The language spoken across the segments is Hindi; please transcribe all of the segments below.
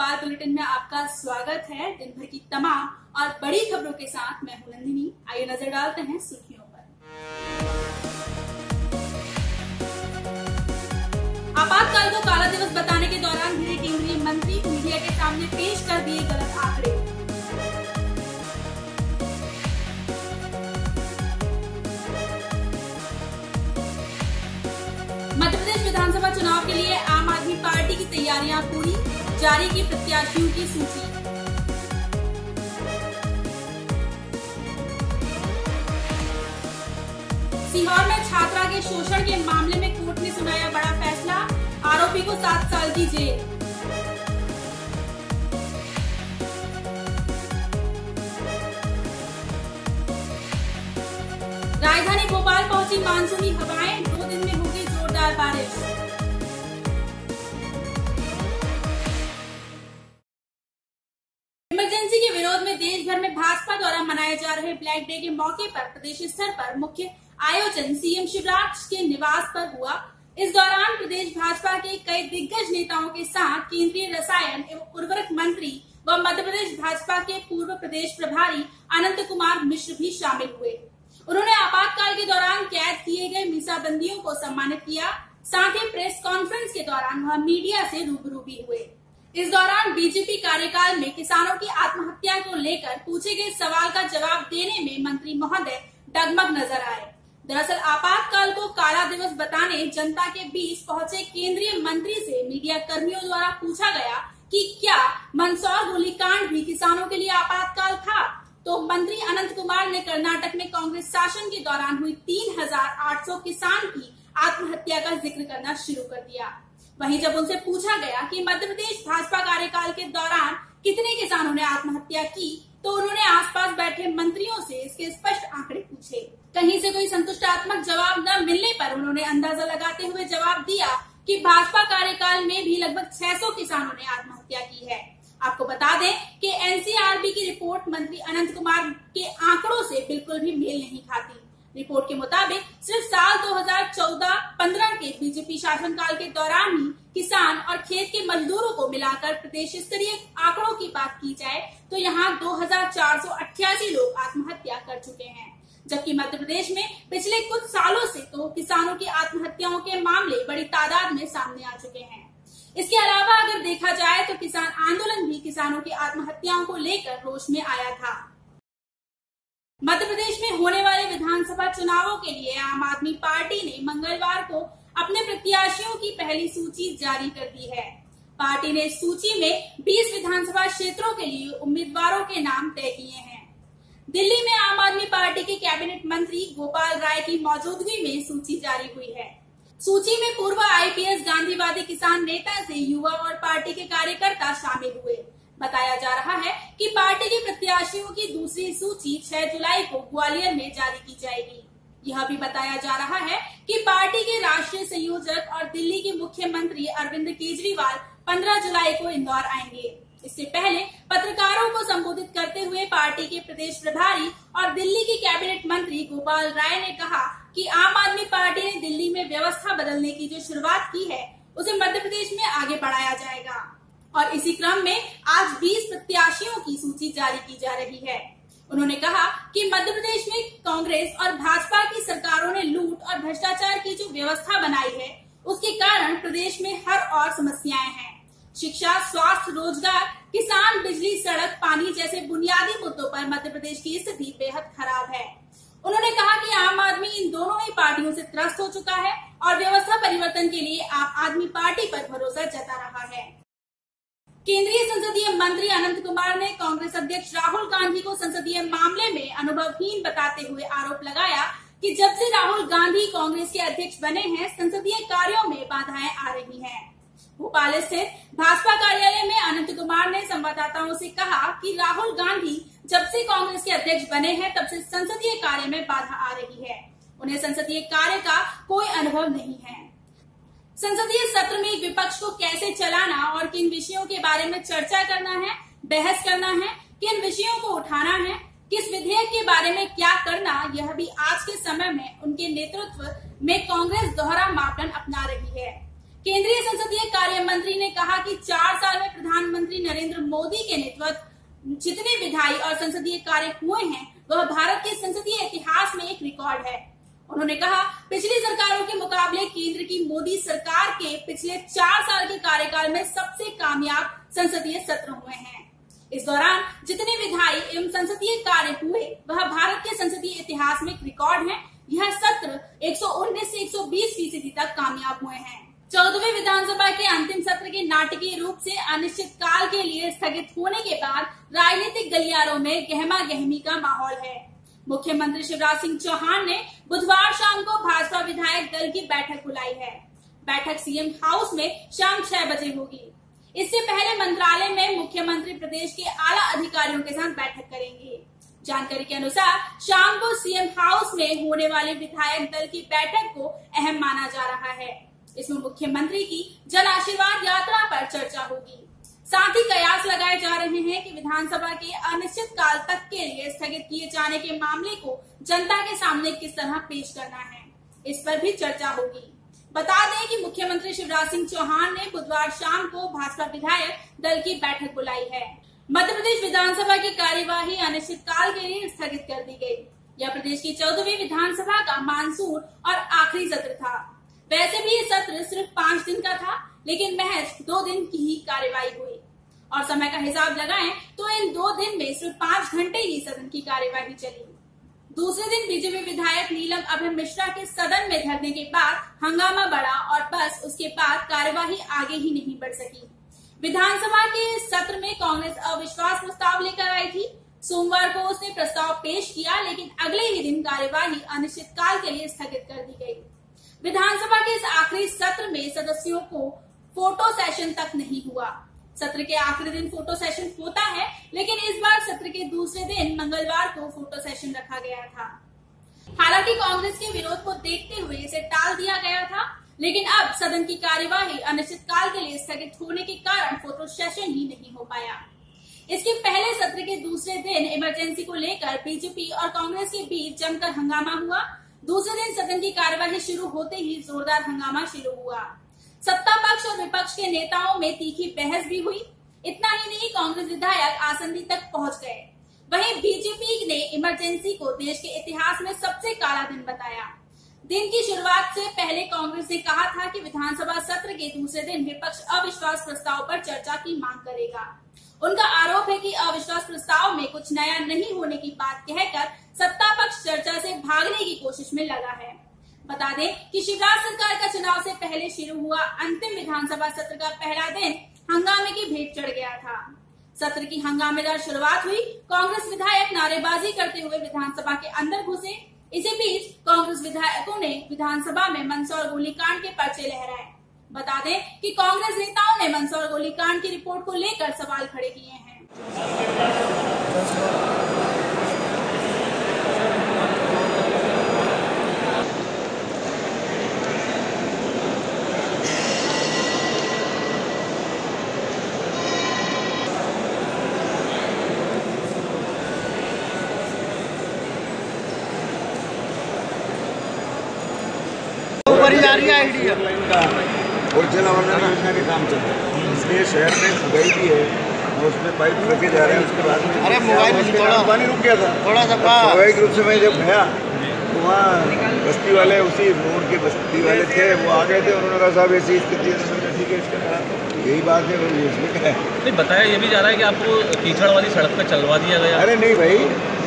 भोपाल बुलेटिन में आपका स्वागत है। दिन भर की तमाम और बड़ी खबरों के साथ मैं हूँ नंदिनी। आइए नज़र डालते हैं सुर्खियों पर। आपातकाल को काला दिवस बताने के दौरान भिड़े केंद्रीय मंत्री मीडिया के सामने पेश कर दिए गलत आंकड़े। मध्य प्रदेश विधानसभा चुनाव के लिए आम आदमी पार्टी की तैयारियाँ पूरी। जारी की प्रत्याशियों की सूची। सीहोर में छात्रा के शोषण के मामले में कोर्ट ने सुनाया बड़ा फैसला, आरोपी को सात साल की जेल। राजधानी भोपाल पहुँची मानसूनी हवाएँ, दो दिन में होगी जोरदार बारिश। जा डे के मौके पर प्रदेश स्तर पर मुख्य आयोजन सीएम शिवराज के निवास पर हुआ। इस दौरान प्रदेश भाजपा के कई दिग्गज नेताओं के साथ केंद्रीय रसायन एवं उर्वरक मंत्री व मध्य प्रदेश भाजपा के पूर्व प्रदेश प्रभारी अनंत कुमार मिश्र भी शामिल हुए। उन्होंने आपातकाल के दौरान कैद किए गए मीसाबंदियों को सम्मानित किया। साथ ही प्रेस कॉन्फ्रेंस के दौरान वह मीडिया से रूबरू भी हुए। इस दौरान बीजेपी कार्यकाल में किसानों की आत्महत्या को लेकर पूछे गए सवाल का जवाब देने में मंत्री महोदय डगमग नज़र आए। दरअसल आपातकाल को काला दिवस बताने जनता के बीच पहुँचे केंद्रीय मंत्री से मीडिया कर्मियों द्वारा पूछा गया कि क्या मंदसौर गोलीकांड भी किसानों के लिए आपातकाल था? तो मंत्री अनंत कुमार ने कर्नाटक में कांग्रेस शासन के दौरान हुई 3,800 किसान की आत्महत्या का ज़िक्र करना शुरू कर दिया। वहीं जब उनसे पूछा गया कि मध्य प्रदेश भाजपा कार्यकाल के दौरान कितने किसानों ने आत्महत्या की तो उन्होंने आसपास बैठे मंत्रियों से इसके स्पष्ट आंकड़े पूछे। कहीं से कोई संतुष्टात्मक जवाब न मिलने पर उन्होंने अंदाज़ा लगाते हुए जवाब दिया कि भाजपा कार्यकाल में भी लगभग 600 किसानों ने आत्महत्या की है। आपको बता दें कि एनसीआरबी की रिपोर्ट मंत्री अनंत कुमार के आंकड़ों से बिल्कुल भी मेल नहीं खाती। रिपोर्ट के मुताबिक सिर्फ़ साल 2014-15 के बीजेपी शासनकाल के दौरान ही किसान और खेत के मजदूरों को मिलाकर प्रदेश स्तरीय आंकड़ों की बात की जाए तो यहाँ दो हज़ार चार सौ अठासी लोग आत्महत्या कर चुके हैं। जबकि मध्य प्रदेश में पिछले कुछ सालों से तो किसानों की आत्महत्याओं के मामले बड़ी तादाद में सामने आ चुके हैं। इसके अलावा अगर देखा जाए तो किसान आंदोलन भी किसानों की आत्महत्याओं को लेकर रोष में आया था। मध्य प्रदेश में होने वाले विधानसभा चुनावों के लिए आम आदमी पार्टी ने मंगलवार को अपने प्रत्याशियों की पहली सूची जारी कर दी है। पार्टी ने सूची में 20 विधानसभा क्षेत्रों के लिए उम्मीदवारों के नाम तय किए हैं। दिल्ली में आम आदमी पार्टी के कैबिनेट मंत्री गोपाल राय की मौजूदगी में सूची जारी हुई है। सूची में पूर्व आईपीएस गांधीवादी किसान नेता से युवा और पार्टी के कार्यकर्ता शामिल हुए। बताया जा रहा है कि पार्टी के प्रत्याशियों की दूसरी सूची 6 जुलाई को ग्वालियर में जारी की जाएगी। यह भी बताया जा रहा है कि पार्टी के राष्ट्रीय संयोजक और दिल्ली के मुख्यमंत्री अरविंद केजरीवाल 15 जुलाई को इंदौर आएँगे। इससे पहले पत्रकारों को संबोधित करते हुए पार्टी के प्रदेश प्रभारी और दिल्ली के कैबिनेट मंत्री गोपाल राय ने कहा कि आम आदमी पार्टी ने दिल्ली में व्यवस्था बदलने की जो शुरुआत की है, उसे मध्य प्रदेश में आगे बढ़ाया जाएगा। और इसी क्रम में आज 20 प्रत्याशियों की सूची जारी की जा रही है। उन्होंने कहा कि मध्य प्रदेश में कांग्रेस और भाजपा की सरकारों ने लूट और भ्रष्टाचार की जो व्यवस्था बनाई है, उसके कारण प्रदेश में हर और समस्याएँ हैं। शिक्षा, स्वास्थ्य, रोज़गार, किसान, बिजली, सड़क, पानी जैसे बुनियादी मुद्दों पर मध्य प्रदेश की स्थिति बेहद खराब है। उन्होंने कहा कि आम आदमी इन दोनों ही पार्टियों से त्रस्त हो चुका है और व्यवस्था परिवर्तन के लिए आम आदमी पार्टी पर भरोसा जता रहा है। केंद्रीय संसदीय मंत्री अनंत कुमार ने कांग्रेस अध्यक्ष राहुल गांधी को संसदीय मामले में अनुभवहीन बताते हुए आरोप लगाया कि जब से राहुल गांधी कांग्रेस के अध्यक्ष बने हैं, संसदीय कार्यों में बाधाएँ आ रही हैं। भोपाल स्थित भाजपा कार्यालय में अनंत कुमार ने संवाददाताओं से कहा कि राहुल गांधी जब से कांग्रेस के अध्यक्ष बने हैं, तब से संसदीय कार्य में बाधा आ रही है उन्हें संसदीय कार्य का कोई अनुभव नहीं है संसदीय सत्र में विपक्ष को कैसे चलाना और किन विषयों के बारे में चर्चा करना है, बहस करना है, किन विषयों को उठाना है, किस विधेयक के बारे में क्या करना, यह भी आज के समय में उनके नेतृत्व में कांग्रेस दोहरा मापदंड अपना रही है। केंद्रीय संसदीय कार्य मंत्री ने कहा कि चार साल में प्रधानमंत्री नरेंद्र मोदी के नेतृत्व जितने विधायी और संसदीय कार्य हुए हैं, वह भारत के संसदीय इतिहास में एक रिकॉर्ड है। उन्होंने कहा, पिछली सरकारों के मुकाबले केंद्र की मोदी सरकार के पिछले चार साल के कार्यकाल में सबसे कामयाब संसदीय सत्र हुए हैं। इस दौरान जितने विधायी एवं संसदीय कार्य हुए, वह भारत के संसदीय इतिहास में एक रिकॉर्ड है। यह सत्र 119 से 120 फ़ीसदी तक कामयाब हुए हैं। चौदहवें विधानसभा के अंतिम सत्र के नाटकीय रूप से अनिश्चित काल के लिए स्थगित होने के बाद राजनीतिक गलियारों में गहमा गहमी का माहौल है। मुख्यमंत्री शिवराज सिंह चौहान ने बुधवार शाम को भाजपा विधायक दल की बैठक बुलाई है। बैठक सीएम हाउस में शाम छह बजे होगी। इससे पहले मंत्रालय में मुख्यमंत्री प्रदेश के आला अधिकारियों के साथ बैठक करेंगे। जानकारी के अनुसार शाम को सीएम हाउस में होने वाले विधायक दल की बैठक को अहम माना जा रहा है। इसमें मुख्यमंत्री की जन आशीर्वाद यात्रा पर चर्चा होगी। साथ ही कयास लगाए जा रहे हैं कि विधानसभा के अनिश्चित काल तक के लिए स्थगित किए जाने के मामले को जनता के सामने किस तरह पेश करना है, इस पर भी चर्चा होगी। बता दें कि मुख्यमंत्री शिवराज सिंह चौहान ने बुधवार शाम को भाजपा विधायक दल की बैठक बुलाई है। मध्य प्रदेश विधानसभा की कार्यवाही अनिश्चितकाल के लिए स्थगित कर दी गई। यह प्रदेश की चौदहवीं विधानसभा का मानसून और आखिरी सत्र था। वैसे भी ये सत्र सिर्फ़ पाँच दिन का था, लेकिन महज दो दिन की ही कार्यवाही हुई। और समय का हिसाब लगाएँ तो इन दो दिन में सिर्फ़ पाँच घंटे ही सदन की कार्यवाही चली। दूसरे दिन बीजेपी विधायक नीलम अभय मिश्रा के सदन में धरने के बाद हंगामा बढ़ा और बस उसके बाद कार्यवाही आगे ही नहीं बढ़ सकी। विधानसभा के सत्र में कांग्रेस अविश्वास प्रस्ताव लेकर आई थी। सोमवार को उसने प्रस्ताव पेश किया, लेकिन अगले ही दिन कार्यवाही अनिश्चितकाल के लिए स्थगित कर दी गई। विधानसभा के इस आखिरी सत्र में सदस्यों को फ़ोटो सेशन तक नहीं हुआ। सत्र के आखिरी दिन फ़ोटो सेशन होता है, लेकिन इस बार सत्र के दूसरे दिन मंगलवार को फ़ोटो सेशन रखा गया था। हालाँकि कांग्रेस के विरोध को देखते हुए इसे टाल दिया गया था, लेकिन अब सदन की कार्यवाही अनिश्चितकाल के लिए स्थगित होने के कारण फ़ोटो सेशन ही नहीं हो पाया। इसके पहले सत्र के दूसरे दिन इमरजेंसी को लेकर बीजेपी और कांग्रेस के बीच जमकर हंगामा हुआ। दूसरे दिन सदन की कार्यवाही शुरू होते ही जोरदार हंगामा शुरू हुआ। सत्ता पक्ष और विपक्ष के नेताओं में तीखी बहस भी हुई। इतना ही नहीं, कांग्रेस विधायक आसंदी तक पहुँच गए। वहीं बीजेपी ने इमरजेंसी को देश के इतिहास में सबसे काला दिन बताया। दिन की शुरुआत से पहले कांग्रेस ने कहा था कि विधानसभा सत्र के दूसरे दिन विपक्ष अविश्वास प्रस्ताव पर चर्चा की मांग करेगा। उनका आरोप है कि अविश्वास प्रस्ताव में कुछ नया नहीं होने की बात कहकर सत्ता पक्ष चर्चा से भागने की कोशिश में लगा है। बता दें कि शिवराज सरकार का चुनाव से पहले शुरू हुआ अंतिम विधानसभा सत्र का पहला दिन हंगामे की भेंट चढ़ गया था। सत्र की हंगामेदार शुरुआत हुई कांग्रेस विधायक नारेबाजी करते हुए विधानसभा के अंदर घुसे। इसी बीच कांग्रेस विधायकों ने विधानसभा में मंदसौर गोलीकांड के पर्चे लहराए। बता दें कि कांग्रेस नेताओं ने मंदसौर गोलीकांड की रिपोर्ट को लेकर सवाल खड़े किए हैं। ऊपर जा रही है आइडिया और जल अवर्ण योजना के काम चल। रहा है इसलिए शहर में खुदाई भी है और उसमें पाइप रखे जा रहे हैं उसके बाद में अरे मोबाइल थोड़ा- पानी रुक गया था। थोड़ा सा स्वाभाविक रूप से मैं जब गया तो वहाँ बस्ती वाले उसी रोड के बस्ती वाले थे वो आ गए थे उन्होंने कहा साहब ऐसी स्थिति है तो ठीक है इसका। यही बात है इसमें क्या है? नहीं बताया ये भी जा रहा है कि आपको कीचड़ वाली सड़क पर चलवा दिया गया। अरे नहीं भाई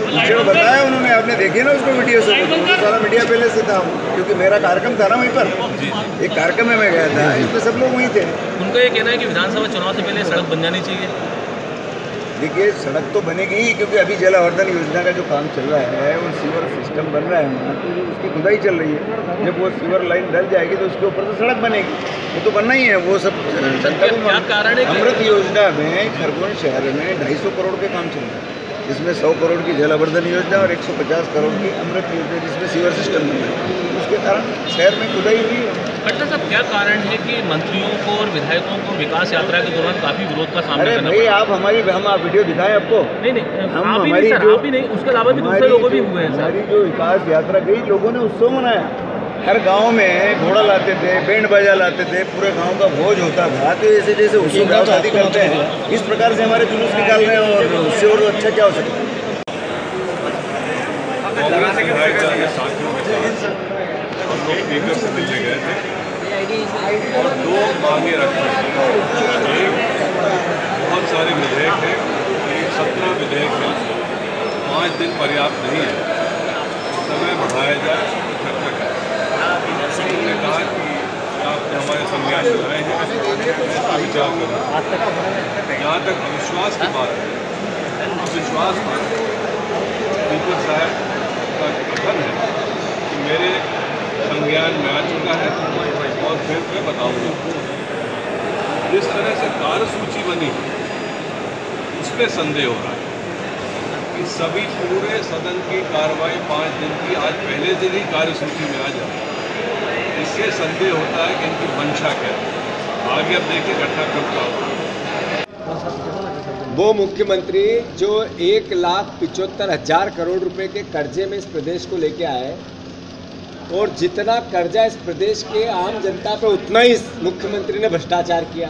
कीचड़ बताया उन्होंने आपने देखे ना उसको वीडियो से? तो सारा मीडिया पहले से था क्योंकि मेरा कार्यक्रम था ना वहीं पर। एक कार्यक्रम में मैं गया था इसमें सब लोग वहीं थे। उनका ये कहना है कि विधानसभा चुनाव से पहले सड़क बन जानी चाहिए। देखिए सड़क तो बनेगी ही क्योंकि अभी जल आवर्धन योजना का जो काम चल रहा है वो सीवर सिस्टम बन रहा है वहाँ तो उसकी खुदाई चल रही है। जब वो सीवर लाइन डल जाएगी तो उसके ऊपर तो सड़क बनेगी। वो तो बनना ही है वो सब जनता को कारण है अमृत योजना में खरगोन शहर में ढाई करोड़ के काम चल रहे हैं। जिसमें सौ करोड़ की जल आवर्धन योजना और एक सौ पचास करोड़ की अमृत योजना जिसमें सीवर सिस्टम बन रहा है। उसके कारण शहर में खुदाई हुई है। खट्टर साहब क्या कारण है कि मंत्रियों को और विधायकों को विकास यात्रा के दौरान काफ़ी विरोध का सामना करना भाई पड़ा? आप हमारी हम आप वीडियो दिखाएँ आपको। नहीं नहीं हम आप हमारी नहीं सर जो आप ही नहीं उसके अलावा भी दूसरे लोगों भी हुए हैं हमारी जो विकास यात्रा गई लोगों ने उत्सव मनाया। हर गाँव में घोड़ा लाते थे बैंड बाजा लाते थे पूरे गाँव का भोज होता था। तो ऐसे जैसे उसको गाँव शादी करते हैं इस प्रकार से हमारे जुलूस निकाल रहे हैं और उससे और अच्छा क्या हो सकता है? हम लोग स्पीकर से मिलने गए थे। और दो मांगे रखी हैं एक बहुत सारे विधेयक हैं। एक सत्रह विधेयक हैं। पाँच दिन पर्याप्त नहीं है। समय बढ़ाया जाए करें उन्होंने कहा कि आपने हमारे संज्ञान बनाए हैं। ऐसा विचार करें जहाँ तक अविश्वास की बात है अविश्वास पर स्पीकर साहब का संज्ञान में आ चुका है, और फिर मैं बताऊँगा। जिस तरह से कार्यसूची बनी उस पर संदेह हो रहा है कि सभी पूरे सदन की कार्रवाई पाँच दिन की, आज पहले दिन ही कार्यसूची में आ जाए। इससे संदेह होता है कि इनकी मंशा क्या है। आगे अब देखिए घटनाक्रम क्या होगा। वो मुख्यमंत्री जो एक लाख पिचहत्तर हज़ार करोड़ रुपए के कर्जे में इस प्रदेश को लेके आए और जितना कर्जा इस प्रदेश के आम जनता पे उतना ही मुख्यमंत्री ने भ्रष्टाचार किया।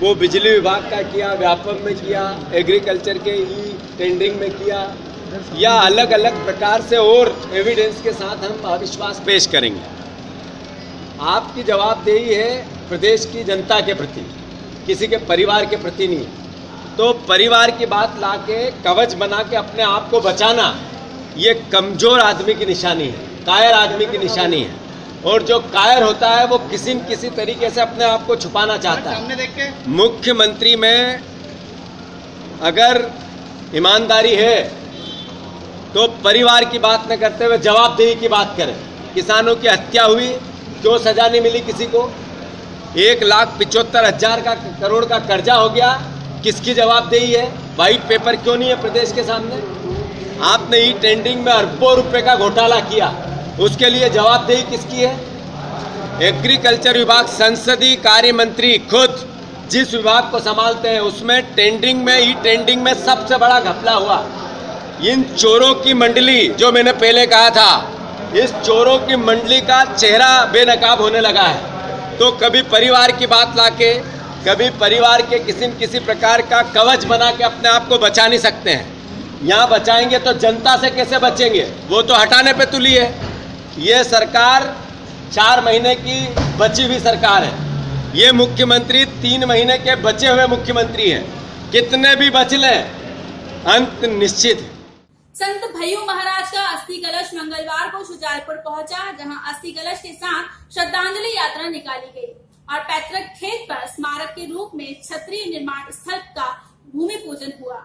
वो बिजली विभाग का किया व्यापक में किया एग्रीकल्चर के ई टेंडरिंग में किया, या अलग अलग प्रकार से और एविडेंस के साथ हम अविश्वास पेश करेंगे। आपकी जवाबदेही है प्रदेश की जनता के प्रति, किसी के परिवार के प्रति नहीं। तो परिवार की बात लाके कवच बना के अपने आप को बचाना, ये कमज़ोर आदमी की निशानी है। कायर आदमी की निशानी है। और जो कायर होता है वो किसी न किसी तरीके से अपने आप को छुपाना चाहता है। मुख्यमंत्री में अगर ईमानदारी है तो परिवार की बात न करते हुए जवाबदेही की बात करें। किसानों की हत्या हुई क्यों सजा नहीं मिली किसी को। एक लाख पिचहत्तर हज़ार का करोड़ का कर्जा हो गया किसकी जवाबदेही है? वाइट पेपर क्यों नहीं है प्रदेश के सामने? आपने ई टेंडरिंग में अरबों रुपए का घोटाला किया। उसके लिए जवाबदेही किसकी है? एग्रीकल्चर विभाग संसदीय कार्य मंत्री खुद। जिस विभाग को संभालते हैं, उसमें टेंडरिंग में ई टेंडिंग में सबसे बड़ा घपला हुआ। इन चोरों की मंडली, जो मैंने पहले कहा था, इस चोरों की मंडली का चेहरा बेनकाब होने लगा है। तो कभी परिवार की बात लाके, कभी परिवार के किसी न किसी प्रकार का कवच बना के अपने आप को बचा नहीं सकते हैं। यहाँ बचाएँगे तो जनता से कैसे बचेंगे? वो तो हटाने पे तुली है। ये सरकार चार महीने की बची हुई सरकार है। ये मुख्यमंत्री तीन महीने के बचे हुए मुख्यमंत्री हैं। कितने भी बच लें, अंत निश्चित है। संत भैयू महाराज का अस्थि कलश मंगलवार को शुजालपुर पहुँचा, जहाँ अस्थि कलश के साथ श्रद्धांजलि यात्रा निकाली गई और पैतृक खेत पर स्मारक के रूप में क्षत्रिय निर्माण स्थल का भूमि पूजन हुआ।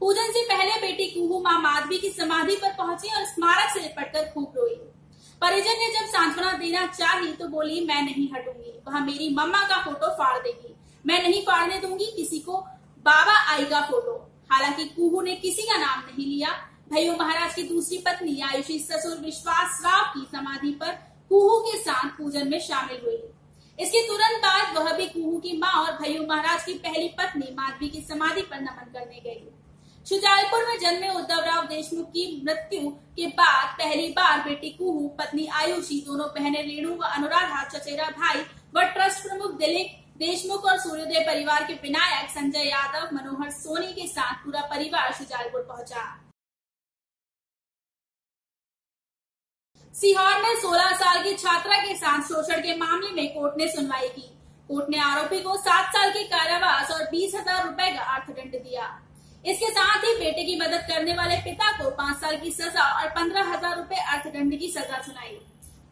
पूजन से पहले बेटी कुहू माँ माधवी की समाधि पर पहुँची और स्मारक से लिपटकर खूब रोई। परिजन ने जब सांत्वना देना चाही तो बोली, मैं नहीं हटूँगी। वह मेरी मम्मा का फ़ोटो फाड़ देगी। मैं नहीं फाड़ने दूँगी किसी को। बाबा आई का फ़ोटो। हालाँकि कुहू ने किसी का नाम नहीं लिया। भैयू महाराज की दूसरी पत्नी, आयुषी ससुर विश्वास राव की समाधि पर कुहू के साथ पूजन में शामिल हुई। इसके तुरंत बाद वह भी कुहू की माँ और भैयू महाराज की पहली पत्नी माधवी की समाधि पर नमन करने गई। शुजालपुर में जन्मे उद्धव राव देशमुख की मृत्यु के बाद पहली बार बेटी कुहू, पत्नी आयुषी दोनों बहनें रेणु व अनुराधा, चचेरा भाई व ट्रस्ट प्रमुख दिलीप देशमुख और सूर्योदय परिवार के विनायक संजय यादव, मनोहर सोनी के साथ पूरा परिवार शुजालपुर पहुँचा। सीहोर में 16 साल की छात्रा के साथ शोषण के मामले में कोर्ट ने सुनवाई की। कोर्ट ने आरोपी को सात साल के कारावास और बीस हज़ार रूपए का अर्थदंड दिया। इसके साथ ही बेटे की मदद करने वाले पिता को पाँच साल की सजा और पंद्रह हज़ार रूपए अर्थदंड की सजा सुनाई।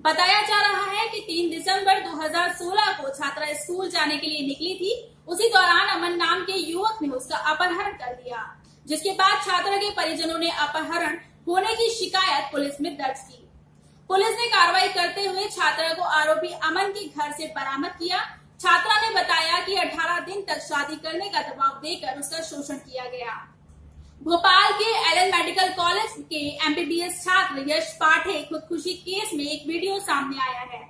बताया जा रहा है कि 3 दिसंबर 2016 को छात्रा स्कूल जाने के लिए निकली थी। उसी दौरान अमन नाम के युवक ने उसका अपहरण कर दिया, जिसके बाद छात्रा के परिजनों ने अपहरण होने की शिकायत पुलिस में दर्ज की। पुलिस ने कार्रवाई करते हुए छात्रा को आरोपी अमन के घर से बरामद किया छात्रा ने बताया कि 18 दिन तक शादी करने का दबाव देकर उसका शोषण किया गया। भोपाल के एल मेडिकल कॉलेज के एमबीबीएस छात्र यश पाठे खुदकुशी केस में एक वीडियो सामने आया है।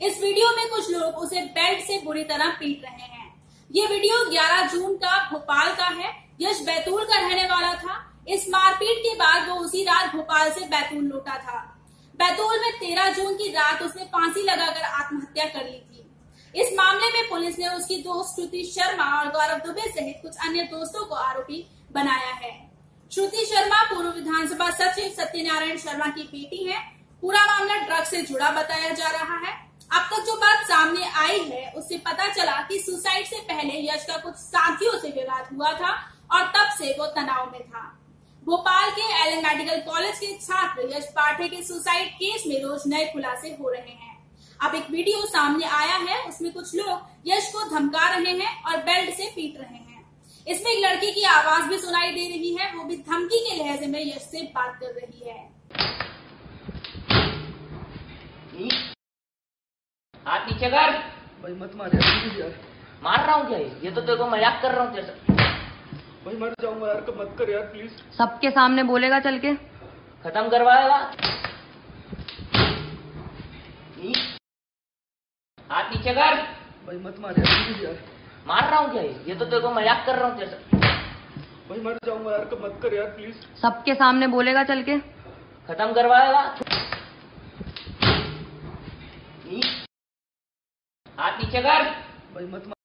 इस वीडियो में कुछ लोग उसे बेल्ट से बुरी तरह पीट रहे हैं। ये वीडियो 11 जून का भोपाल का है। यश बैतूल का रहने वाला था। इस मारपीट के बाद वो उसी रात भोपाल से बैतूल लौटा था। बैतूल में 13 जून की रात उसने फांसी लगाकर आत्महत्या कर ली थी। इस मामले में पुलिस ने उसकी दोस्त श्रुति शर्मा और गौरव दुबे सहित कुछ अन्य दोस्तों को आरोपी बनाया है। श्रुति शर्मा पूर्व विधानसभा सचिव सत्यनारायण शर्मा की बेटी है। पूरा मामला ड्रग से जुड़ा बताया जा रहा है। अब तक जो बात सामने आई है, उससे पता चला कि सुसाइड से पहले यश का कुछ साथियों से विवाद हुआ था और तब से वो तनाव में था। भोपाल के एल मेडिकल कॉलेज के छात्र यश पाठे के सुसाइड केस में रोज नए खुलासे हो रहे हैं। अब एक वीडियो सामने आया है उसमें कुछ लोग यश को धमका रहे हैं और बेल्ट से पीट रहे हैं। इसमें एक लड़की की आवाज़ भी सुनाई दे रही है वो भी धमकी के लहजे में यश से बात कर रही है। हाथ नीचे कर। भाई मत मार यार मार रहा हूँ क्या ये? ये तो तेरे को मज़ाक कर रहा हूँ तेरे भाई मर जाऊँगा यार मत कर यार प्लीज़ सबके सामने बोलेगा चल के। खत्म करवाएगा हाथ नीचे कर भाई मत मार यार मार रहा हूँ क्या ये? ये तो देखो मज़ाक कर रहा हूँ तेरे भाई मर जाऊँगा यार कब मत कर यार प्लीज़ सबके सामने बोलेगा चल के। खत्म करवाएगा। हाथ नीचे कर। भाई मत मार।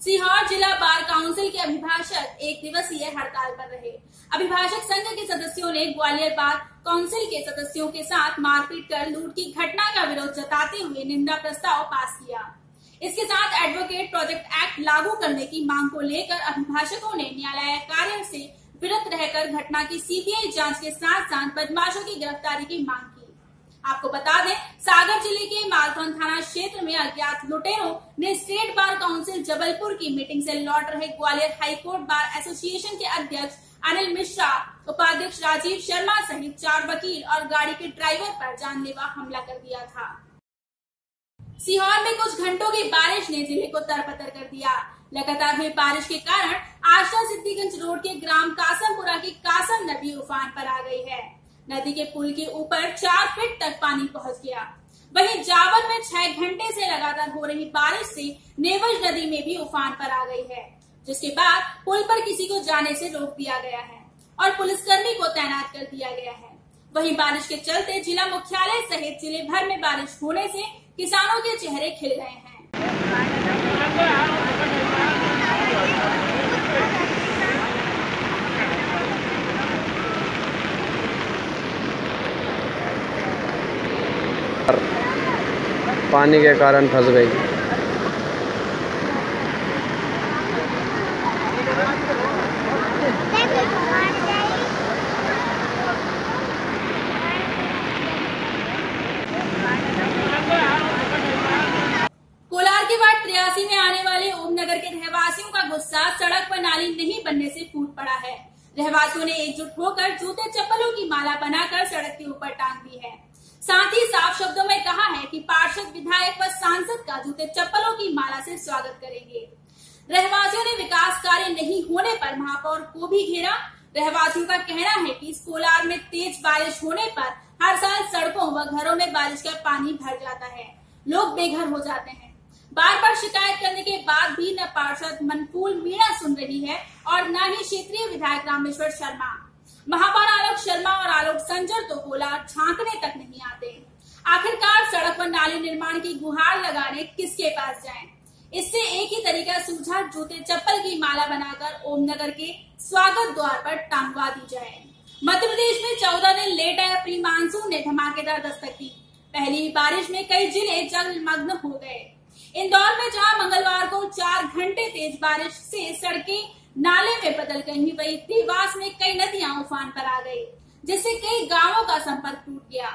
सीहोर जिला बार काउंसिल के अभिभाषक एक दिवसीय हड़ताल पर रहे। अभिभाषक संघ के सदस्यों ने ग्वालियर बार काउंसिल के सदस्यों के साथ मारपीट कर लूट की घटना का विरोध जताते हुए निंदा प्रस्ताव पास किया। इसके साथ एडवोकेट प्रोजेक्ट एक्ट लागू करने की मांग को लेकर अभिभाषकों ने न्यायालय कार्य से विरत रहकर घटना की सीबीआई जाँच के साथ साथ बदमाशों की गिरफ्तारी की मांग की। आपको बता दें, सागर ज़िले के मालथौन थाना क्षेत्र में अज्ञात लुटेरों ने स्टेट बार काउंसिल जबलपुर की मीटिंग से लौट रहे ग्वालियर हाईकोर्ट बार एसोसिएशन के अध्यक्ष अनिल मिश्रा, उपाध्यक्ष राजीव शर्मा सहित चार वकील और गाड़ी के ड्राइवर पर जानलेवा हमला कर दिया था। सीहोर में कुछ घंटों की बारिश ने ज़िले को तरपतर कर दिया। लगातार हुई बारिश के कारण आशा सिद्धिगंज रोड के ग्राम कासमपुरा की कासम नदी उफान पर आ गई है। नदी के पुल के ऊपर चार फीट तक पानी पहुँच गया। वहीं जावर में छह घंटे से लगातार हो रही बारिश से नेवज नदी में भी उफान पर आ गई है। जिसके बाद पुल पर किसी को जाने से रोक दिया गया है और पुलिसकर्मी को तैनात कर दिया गया है। वहीं बारिश के चलते जिला मुख्यालय सहित ज़िले भर में बारिश होने से किसानों के चेहरे खिल गए हैं। पानी के कारण फंस गई कोलार के वार्ड त्रियासी में आने वाले ओमनगर के रहवासियों का गुस्सा सड़क पर नाली नहीं बनने से फूट पड़ा है रहवासियों ने एकजुट होकर जूते चप्पलों की माला बनाकर सड़क के ऊपर टांग दी है साथ ही साफ़ शब्दों में कहा है कि पार्षद विधायक व सांसद का जूते चप्पलों की माला से स्वागत करेंगे। रहवासियों ने विकास कार्य नहीं होने पर महापौर को भी घेरा। रहवासियों का कहना है कि इस कोलार में तेज बारिश होने पर हर साल सड़कों व घरों में बारिश का पानी भर जाता है। लोग बेघर हो जाते हैं। बार बार शिकायत करने के बाद भी न पार्षद मनफूल मीणा सुन रही है और न ही क्षेत्रीय विधायक रामेश्वर शर्मा। महापौर आलोक शर्मा और आलोक संजर तो बोला, झांकने तक नहीं आते। आखिरकार सड़क पर नाली निर्माण की गुहार लगाने किसके पास जाए? इससे एक ही तरीका सूझा, जूते चप्पल की माला बनाकर ओमनगर के स्वागत द्वार पर टांगवा दी जाए। मध्य प्रदेश में चौदह दिन लेट आया प्री मानसून ने धमाकेदार दस्तक दी। पहली बारिश में कई ज़िले जलमग्न हो गए। इंदौर में जहाँ मंगलवार को चार घंटे तेज बारिश से सड़कें नाले में बदल गई वही देवास में कई नदियाँ उफान पर आ गई, जिससे कई गाँवों का संपर्क टूट गया।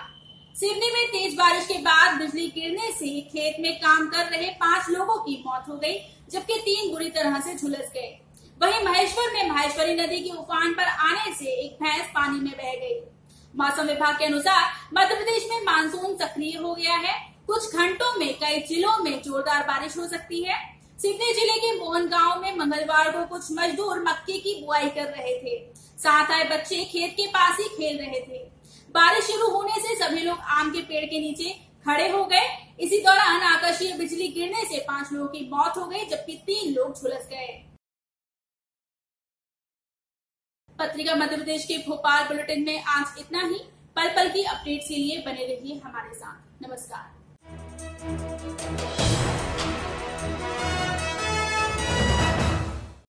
सिवनी में तेज बारिश के बाद बिजली गिरने से खेत में काम कर रहे पाँच लोगों की मौत हो गई, जबकि तीन बुरी तरह से झुलस गए। वहीं महेश्वर में महेश्वरी नदी के उफान पर आने से एक भैंस पानी में बह गई। मौसम विभाग के अनुसार मध्य प्रदेश में मानसून सक्रिय हो गया है। कुछ घंटों में कई जिलों में जोरदार बारिश हो सकती है। सिवनी ज़िले के मोहन गाँव में मंगलवार को कुछ मजदूर मक्के की बुआई कर रहे थे। साथ आए बच्चे खेत के पास ही खेल रहे थे। बारिश शुरू होने से सभी लोग आम के पेड़ के नीचे खड़े हो गए। इसी दौरान आकाशीय बिजली गिरने से पाँच लोगों की मौत हो गई, जबकि तीन लोग झुलस गए। पत्रिका मध्य प्रदेश के भोपाल बुलेटिन में आज इतना ही। पल पल की अपडेट्स के लिए बने रहिए हमारे साथ। नमस्कार।